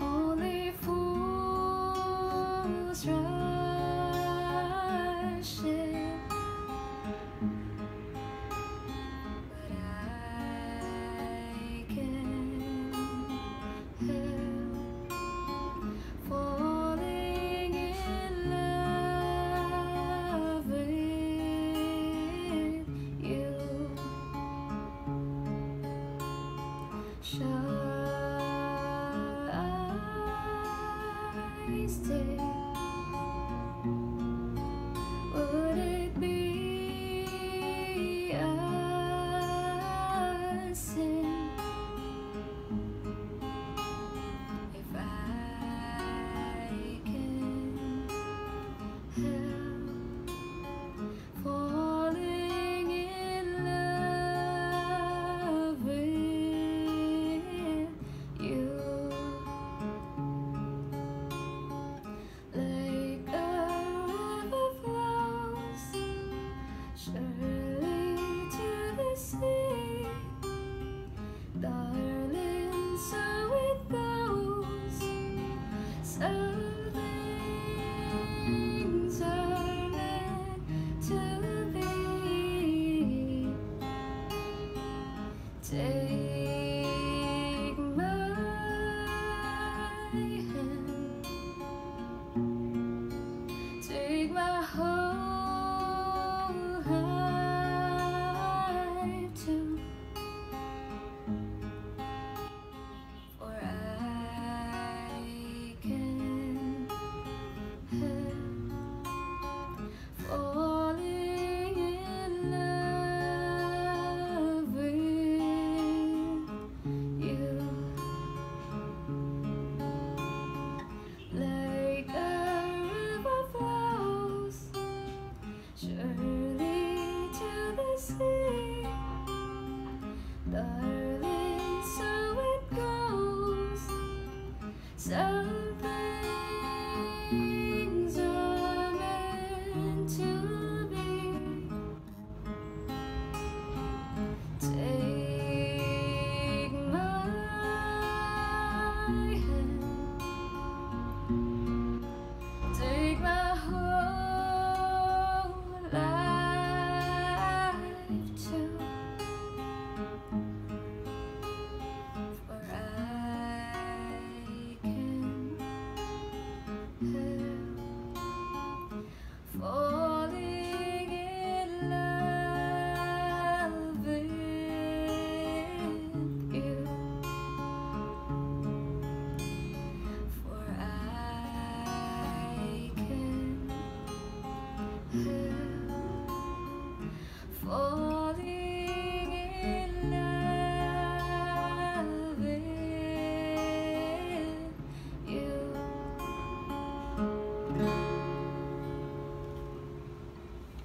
Only fools wasted say. much. for